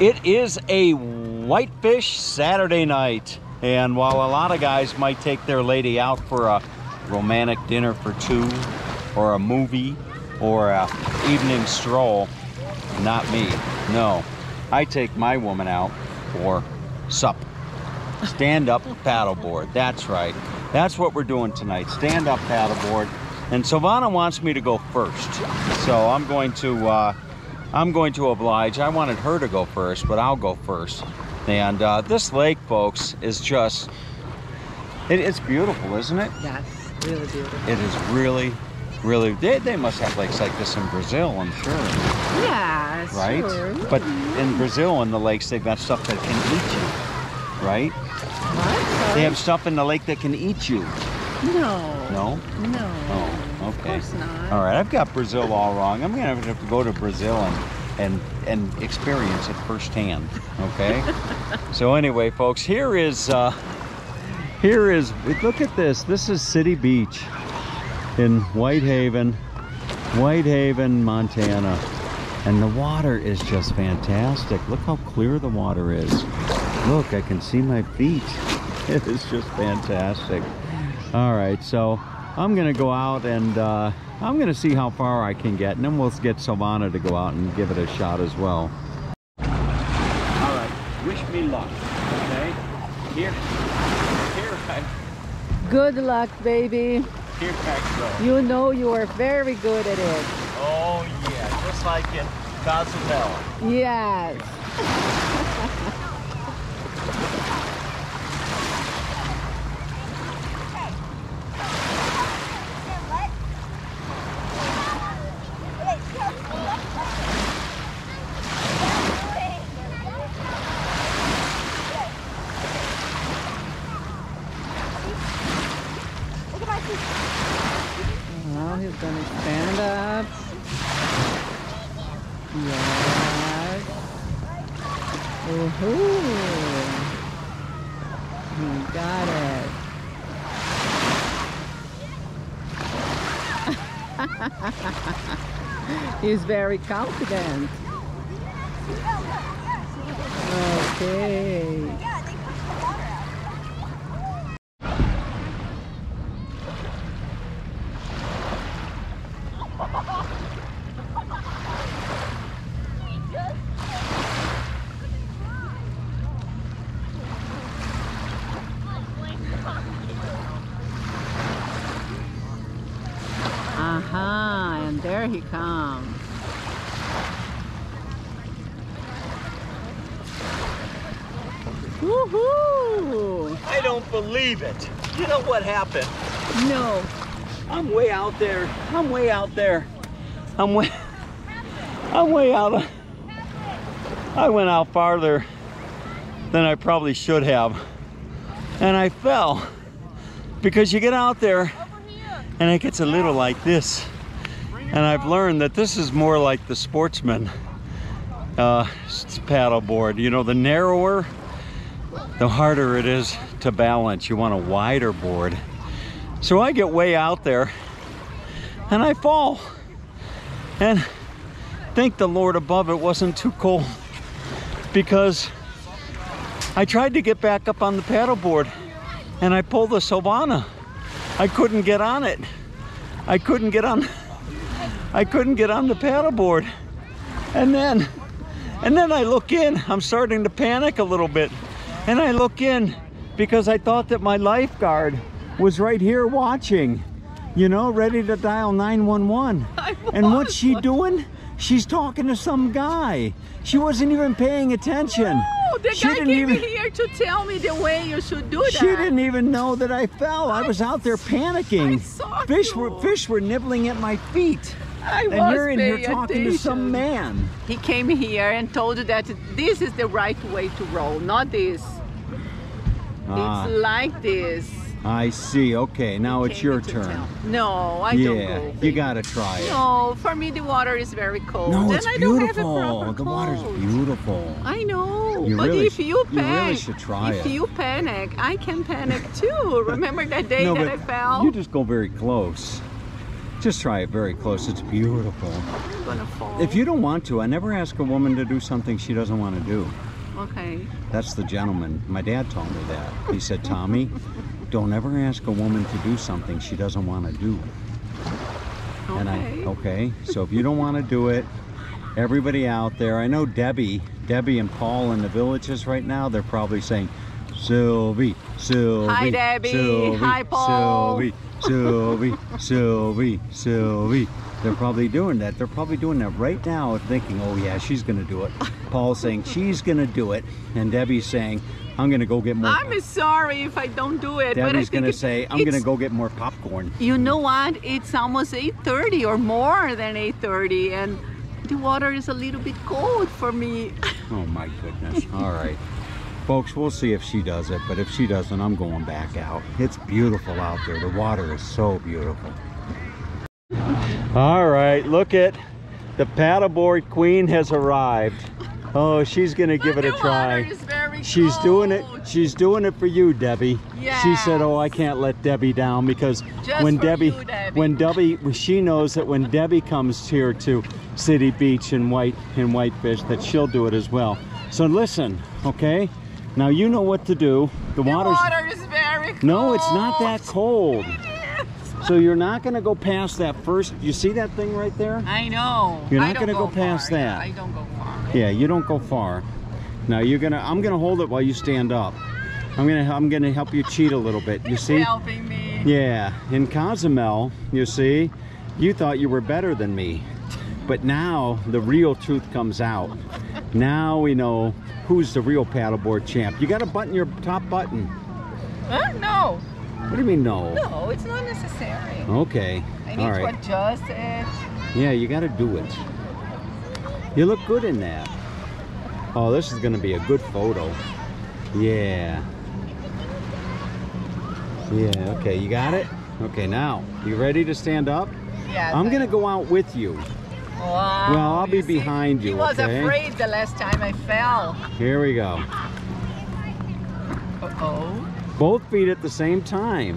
It is a whitefish Saturday night. And while a lot of guys might take their lady out for a romantic dinner for two, or a movie, or a evening stroll, not me. No, I take my woman out for sup. Stand up paddleboard. That's right. That's what we're doing tonight. Stand up paddleboard. And Silvana wants me to go first. So I'm going to uh, I'm going to oblige. I wanted her to go first, but I'll go first. And uh, this lake, folks, is just, it, it's beautiful, isn't it? Yes, really beautiful. It is really, really, they, they must have lakes like this in Brazil, I'm sure. Yeah, Right? sure. But in Brazil, in the lakes, they've got stuff that can eat you, right? What? They have stuff in the lake that can eat you. No. No? No. Oh, Of okay. course not. All right, I've got Brazil all wrong. I'm gonna have to go to Brazil and and and experience it firsthand. Okay. so anyway, folks, here is uh, here is look at this. This is City Beach in Whitefish, Whitefish, Montana, and the water is just fantastic. Look how clear the water is. Look, I can see my feet. It is just fantastic. All right, so I'm gonna go out and uh, I'm gonna see how far I can get, and then we'll get Silvana to go out and give it a shot as well. All right, wish me luck. Okay, here, here I, Good luck, baby. here I go. You know you are very good at it. Oh yeah, just like in Cozumel. Yes. Now he's gonna stand up. Yes. Woohoo! He got it. He's very confident. Okay. Aha, and there he comes. Woohoo! I don't believe it. You know what happened? No. I'm way out there. I'm way out there. I'm way. I'm way out. I went out farther than I probably should have, and I fell because you get out there and it gets a little like this. And I've learned that this is more like the sportsman uh. You know, the narrower, the harder it is to balance. You want a wider board. So I get way out there and I fall. And thank the Lord above it wasn't too cold because I tried to get back up on the paddleboard and I pulled the Silvana. I couldn't get on it. I couldn't get on I couldn't get on the paddleboard. And then and then I look in, I'm starting to panic a little bit. And I look in because I thought that my lifeguard was right here watching, you know, ready to dial 911. And what's she doing? She's talking to some guy. She wasn't even paying attention. Oh, the She guy didn't came even- here to tell me the way you should do that. She didn't even know that I fell. I was out there panicking. I saw Fish you. were fish were nibbling at my feet. I And you're in here talking to some man. He came here and told you that this is the right way to roll, not this. Ah, It's like this. I see. Okay, now it's your turn. tell. No, I yeah, don't go. you gotta try it. No, for me the water is very cold. No, and it's I don't have a beautiful. proper The water's beautiful. I know, You but really if you you really panic, should try if it. you panic, I can panic too. Remember that day no, that I fell? you just go very close. Just try it very close. It's beautiful. I'm gonna fall. If you don't want to, I never ask a woman to do something she doesn't want to do. Okay. That's the gentleman. My dad told me that. He said, Tommy, don't ever ask a woman to do something she doesn't want to do. Okay. And I, okay, so if you don't want to do it, everybody out there, I know Debbie, Debbie and Paul in the villages right now, they're probably saying, Sylvie, Sylvie, Hi, Debbie. Sylvie, Hi, Paul." Sylvie, Sylvie, Sylvie, Sylvie. They're probably doing that. They're probably doing that right now, thinking, oh yeah, she's gonna do it. Paul's saying she's gonna do it, and Debbie's saying, I'm gonna go get more. I'm sorry if I don't do it, but I Debbie's gonna say, I'm gonna go get more popcorn. You know what? It's almost 8:30 or more than 8:30, and the water is a little bit cold for me. Oh my goodness. All right. Folks, we'll see if she does it, but if she doesn't, I'm going back out. It's beautiful out there. The water is so beautiful. All right, look at the paddleboard queen has arrived. Oh, she's gonna give it a try. water is very She's doing it. She's doing it for you, Debbie. She said, "Oh, I can't let Debbie down because Just when Debbie, you, Debbie." when Debbie, she knows that when Debbie comes here to City Beach in White in Whitefish, that she'll do it as well. So listen, okay? Now you know what to do. The, The water's water is very cold. no, it's not that cold. So you're not gonna go past that first. You see that thing right there? I know. You're not gonna go past far. Yeah, that. I don't go far. Yeah, you don't go far. Now you're gonna. I'm gonna hold it while you stand up. I'm gonna. I'm gonna help you cheat a little bit. You see? helping me. Yeah. In Cozumel, you see, you thought you were better than me, but now the real truth comes out. Now we know who's the real paddleboard champ. You got to button your top button. Huh? No. What do you mean no? No, it's not necessary. Okay. I need All to adjust it. Yeah, you got to do it. You look good in that. Oh, this is going to be a good photo. Yeah. Yeah, okay, you got it? Okay, now, you ready to stand up? Yes. I'm going to go out with you. Wow. Well, I'll be you see, behind you, He was okay? afraid the last time I fell. Here we go. Uh-oh. Both feet at the same time.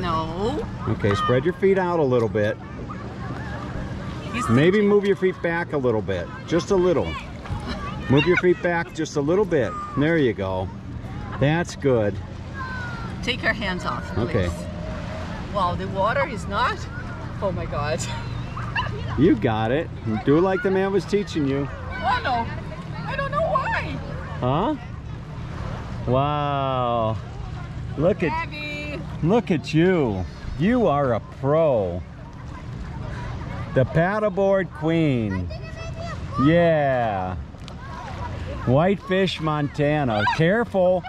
No. Okay, spread your feet out a little bit. He's Maybe move your feet back a little bit. Just a little. Move your feet back just a little bit. There you go. That's good. Take your hands off, please. Okay. Wow, the water is not. Oh my God. You got it. Do like the man was teaching you. Oh no. I don't know why. Huh? Wow. Look at Abby. look at you. You are a pro. The paddleboard queen. Yeah. Whitefish, Montana. Careful.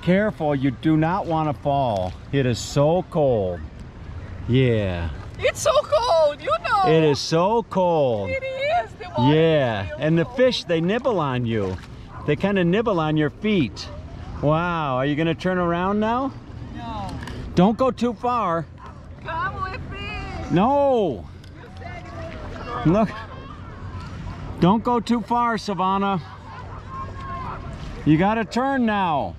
Careful, you do not want to fall. It is so cold. Yeah. It's so cold, you know. It is so cold. It is. The Yeah, is and the fish, they nibble on you. They kind of nibble on your feet. Wow, are you going to turn around now? No. Don't go too far. Come with me. No. Look. Don't go too far, Silvana. You got to turn now.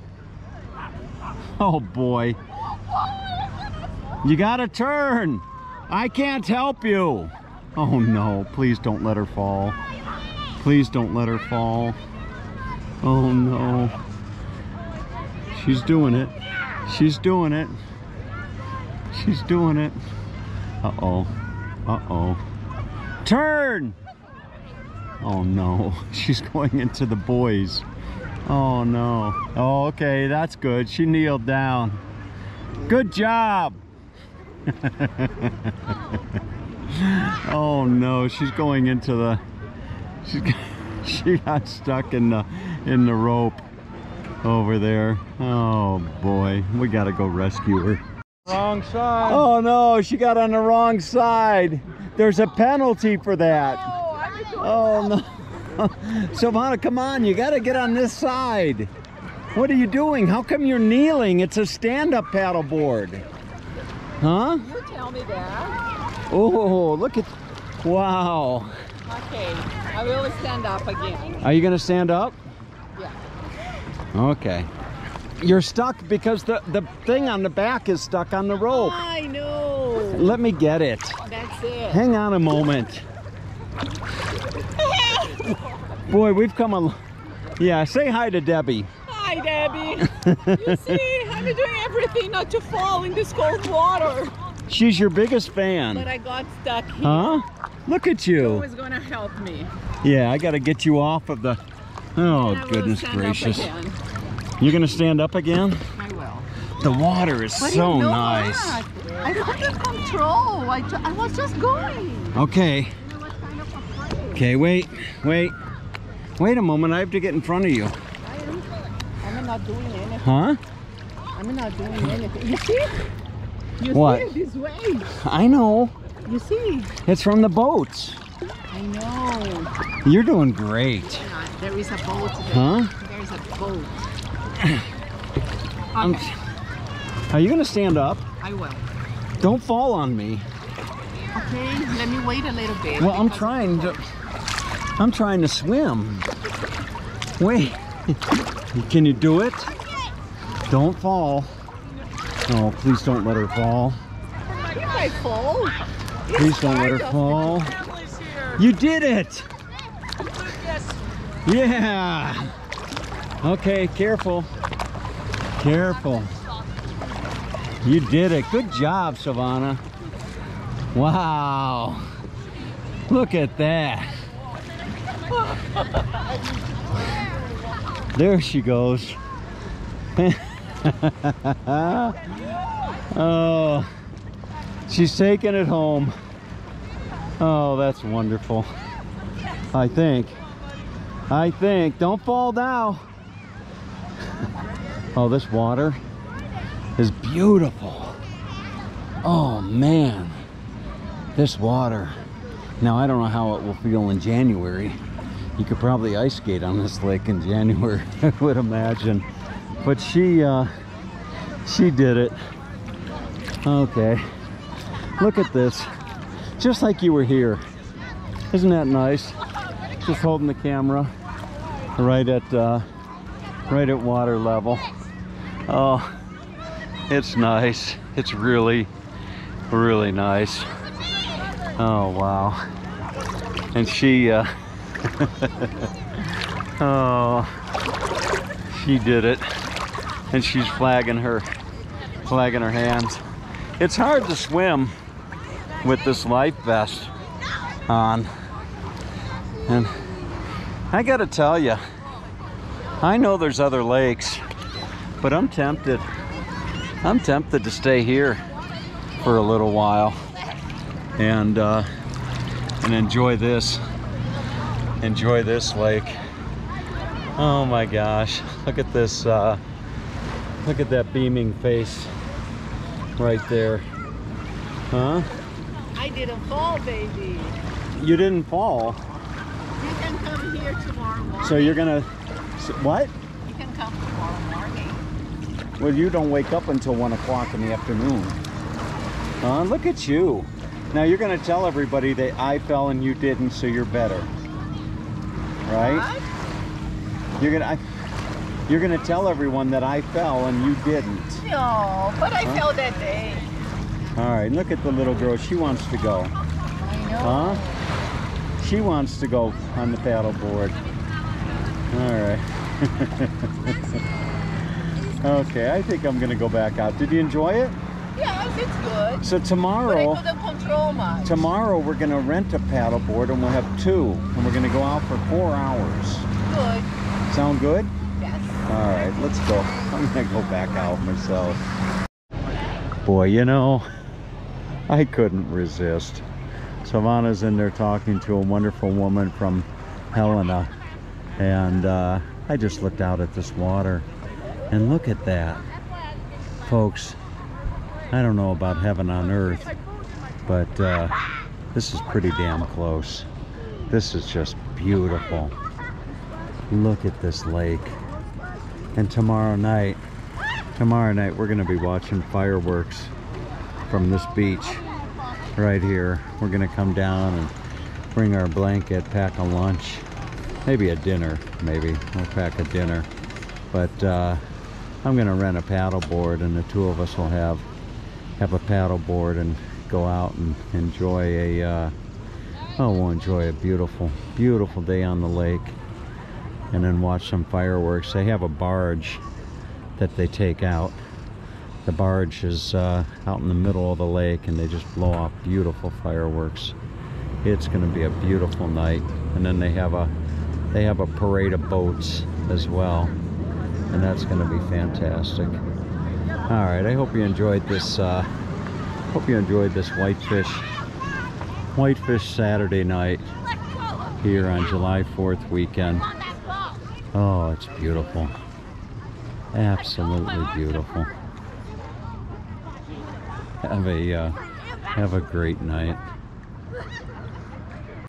Oh boy. You got to turn. I can't help you. Oh no, please don't let her fall. Please don't let her fall. Oh no. She's doing it. She's doing it. She's doing it. Uh-oh. Uh-oh. Turn! Oh no, she's going into the boys. Oh no. Oh, okay, that's good. She kneeled down. Good job. oh no, she's going into the she's she got stuck in the in the rope over there. Oh boy, we got to go rescue her. Wrong side. Oh no, she got on the wrong side. There's a penalty for that. Oh, I'm a no. Silvana, come on, you gotta get on this side. What are you doing? How come you're kneeling? It's a stand-up paddleboard. Huh? You tell me that. Oh, look at, wow. Okay, I will stand up again. Are you gonna stand up? Yeah. Okay. You're stuck because the, the thing on the back is stuck on the rope. I know. Let me get it. That's it. Hang on a moment. Boy, we've come a. Yeah, say hi to Debbie. Hi, Debbie. you see, everything not to fall in this cold water. She's your biggest fan. But. I got stuck here. Huh? Look at Who you. is gonna help me? Yeah, I got to get you off of the. Oh, And I will goodness gracious. You're going to stand up again? I will. The water is But so you know nice. what? I don't have control. I, I was just going. Okay. Kind of. Okay, wait. Wait. Wait a moment. I have to get in front of you. I am. I'm not doing anything. Huh? I'm not doing anything. You see? You What? see this way? I know. You see? It's from the boats. I know. You're doing great. There is a boat there. Huh? There's a boat. I'm- Okay, Are you going to stand up? I will. Don't fall on me. Okay, let me wait a little bit. Well, I'm trying to. I'm trying to swim. Wait. Can you do it? Don't fall. Oh, please don't let her fall. If I fall, Please don't let her fall. You did it! Yeah! Okay, careful. Careful. You did it. Good job, Silvana. Wow. Look at that. There she goes. oh, she's taking it home. Oh, that's wonderful. I think. I think. Don't fall down. Oh, this water is beautiful. Oh, man. This water. Now, I don't know how it will feel in January. You could probably ice skate on this lake in January, I would imagine. But she, uh, she did it. Okay. Look at this. Just like you were here. Isn't that nice? Just holding the camera right at, uh, right at water level. Oh, it's nice. It's really, really nice. Oh, wow. And she, uh, oh, she did it. And she's flagging her, flagging her hands. It's hard to swim with this life vest on. And I gotta tell you, I know there's other lakes, but I'm tempted. I'm tempted to stay here for a little while and uh, and enjoy this. Enjoy this lake. Oh my gosh! Look at this. Uh, look at that beaming face right there. Huh? I didn't fall, baby. You didn't fall, You can come here tomorrow morning. so you're gonna. What? You can come tomorrow morning. Well, you don't wake up until one o'clock in the afternoon. Huh? Look at you. Now you're gonna tell everybody that I fell and you didn't, so you're better. Right? What? You're gonna. I, you're gonna tell everyone that I fell and you didn't. No, but I Huh? fell that day. All right. Look at the little girl. She wants to go. I know. Huh? She wants to go on the paddle board. All right. okay. I think I'm gonna go back out. Did you enjoy it? Yes, it's good. So tomorrow. Tomorrow we're gonna rent a paddleboard and we'll have two, and we're gonna go out for four hours. Good. Sound good? All right, let's go. I'm gonna go back out myself. Boy, you know, I couldn't resist. Silvana's in there talking to a wonderful woman from Helena, and uh, I just looked out at this water, and look at that, folks. I don't know about heaven on earth, but uh, this is pretty damn close. This is just beautiful. Look at this lake. And tomorrow night, tomorrow night we're gonna be watching fireworks from this beach right here. We're gonna come down and bring our blanket, pack a lunch, maybe a dinner, maybe. We'll pack a dinner. But uh, I'm gonna rent a paddle board and the two of us will have have a paddle board and go out and enjoy a, uh, oh, we'll enjoy a beautiful, beautiful day on the lake and then watch some fireworks. They have a barge that they take out. The barge is uh, out in the middle of the lake and they just blow off beautiful fireworks. It's going to be a beautiful night. And then they have a they have a parade of boats as well. And that's going to be fantastic. All right, I hope you enjoyed this uh, hope you enjoyed this whitefish whitefish Saturday night here on July 4th weekend. Oh, it's beautiful. Absolutely beautiful. Have a uh, have a great night.